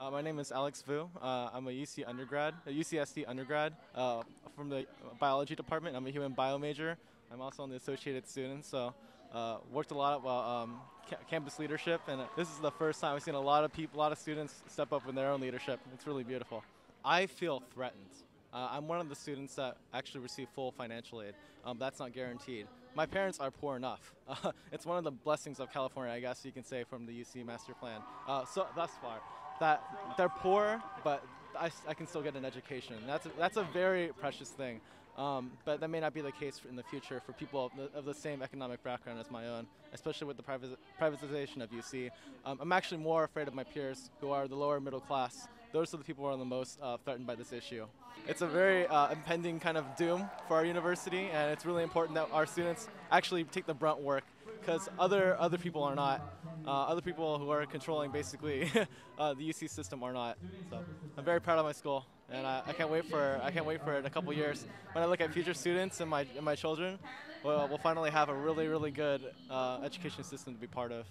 Uh, my name is Alex Vu. Uh, I'm a UC undergrad, a UCSD undergrad uh, from the biology department. I'm a human bio major. I'm also on the associated students, so uh, worked a lot of um, ca- campus leadership, and this is the first time I've seen a lot of people, a lot of students step up in their own leadership. It's really beautiful. I feel threatened. Uh, I'm one of the students that actually receive full financial aid. Um, that's not guaranteed. My parents are poor enough. Uh, it's one of the blessings of California, I guess you can say, from the UC master plan. Uh, so thus far, that they're poor, but I can still get an education. That's a, that's a very precious thing. Um, but that may not be the case in the future for people of the, of the same economic background as my own, especially with the privatization of UC. Um, I'm actually more afraid of my peers who are the lower middle class. Those are the people who are the most uh, threatened by this issue. It's a very uh, impending kind of doom for our university, and it's really important that our students actually take the brunt work because other other people are not. Uh, other people who are controlling basically uh, the UC system are not. So I'm very proud of my school, and I, I can't wait for I can't wait for it in a couple years when I look at future students and my and my children. We'll, we'll finally have a really really good uh, education system to be part of.